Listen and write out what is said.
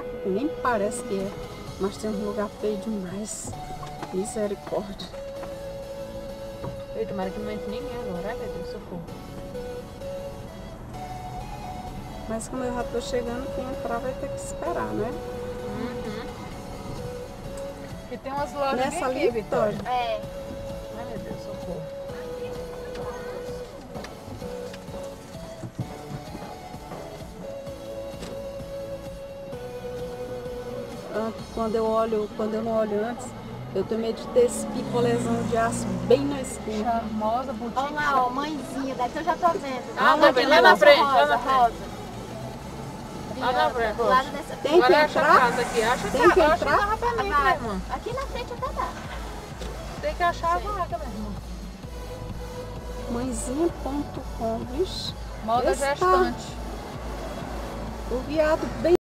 tá? Nem parece que é. Mas tem um lugar feio demais. Misericórdia. Eu tomara que não entre ninguém agora. Ai, meu Deus, socorro. Mas como eu já tô chegando, quem entrar vai ter que esperar, né? Uhum. E tem umas lojas Nessa ali, aqui. Vitória. É. Ai, meu Deus, socorro. Ah, Quando eu olho, quando eu não olho antes, eu tenho medo de ter esse picolezão de aço bem na esquina. Charmosa, boutique. Olha lá, ó, mãezinha, daqui eu já tô vendo. Ah, Olha tá aquele vendo? Lá na frente, lá rosa, na frente. rosa. Lá na frente, Do roxa. lado dessa... Tem que entrar? casa aqui. Acha Tem que acha entrar? mim, A vaga. irmã. Aqui na frente até dá. Tem que achar a vaga, minha irmã. Mãezinha.com, vixe. Moda tá- gestante. O viado bem